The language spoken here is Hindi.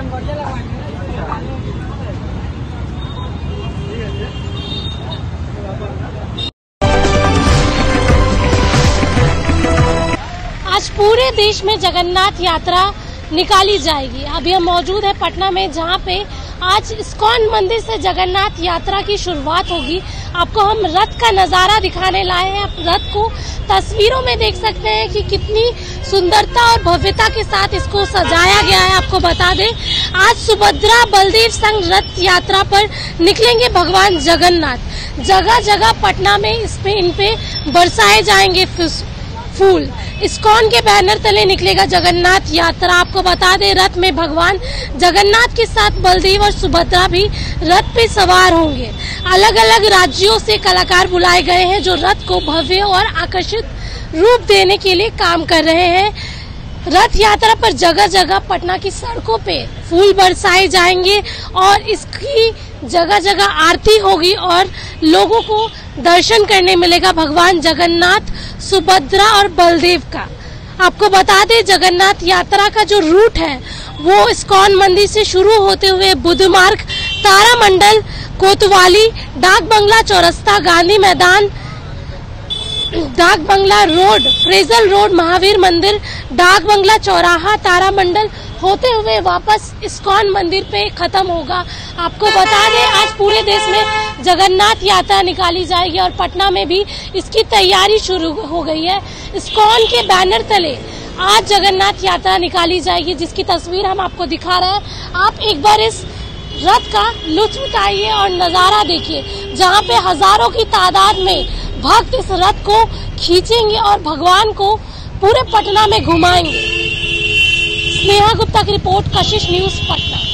आज पूरे देश में जगन्नाथ यात्रा निकाली जाएगी। अभी हम मौजूद है पटना में, जहाँ पे आज स्कॉन मंदिर से जगन्नाथ यात्रा की शुरुआत होगी। आपको हम रथ का नज़ारा दिखाने लाए हैं। आप रथ को तस्वीरों में देख सकते हैं कि कितनी सुंदरता और भव्यता के साथ इसको सजाया गया है। आपको बता दें आज सुभद्रा बलदेव संघ रथ यात्रा पर निकलेंगे भगवान जगन्नाथ। जगह जगह पटना में इस पे, इन पे बरसाए जाएँगे फूल। इस्कॉन के बैनर तले निकलेगा जगन्नाथ यात्रा। आपको बता दें, रथ में भगवान जगन्नाथ के साथ बलदेव और सुभद्रा भी रथ पे सवार होंगे। अलग अलग राज्यों से कलाकार बुलाए गए हैं जो रथ को भव्य और आकर्षित रूप देने के लिए काम कर रहे हैं। रथ यात्रा पर जगह जगह पटना की सड़कों पे फूल बरसाए जाएँगे और इसकी जगह जगह आरती होगी और लोगों को दर्शन करने मिलेगा भगवान जगन्नाथ, सुभद्रा और बलदेव का। आपको बता दें, जगन्नाथ यात्रा का जो रूट है, वो इस्कॉन मंदिर से शुरू होते हुए बुद्ध मार्ग, तारामंडल, कोतवाली, डाक बंगला, चौरस्ता, Gandhi Maidan Dak Bungalow road, Fraser road, Mahavir Mandir, Dak Bungalow चौराहा तारामंडल होते हुए वापस इस्कॉन मंदिर पे खत्म होगा। आपको बता दें, आज पूरे देश में जगन्नाथ यात्रा निकाली जाएगी और पटना में भी इसकी तैयारी शुरू हो गई है। इस्कॉन के बैनर तले आज जगन्नाथ यात्रा निकाली जाएगी, जिसकी तस्वीर हम आपको दिखा रहे हैं। आप एक बार इस रथ का लुत्फ उठाइए और नज़ारा देखिए, जहाँ पे हज़ारों की तादाद में भक्त इस रथ को खींचेंगे और भगवान को पूरे पटना में घुमाएँगे। स्नेहा गुप्ता की रिपोर्ट, कशिश न्यूज़, पटना।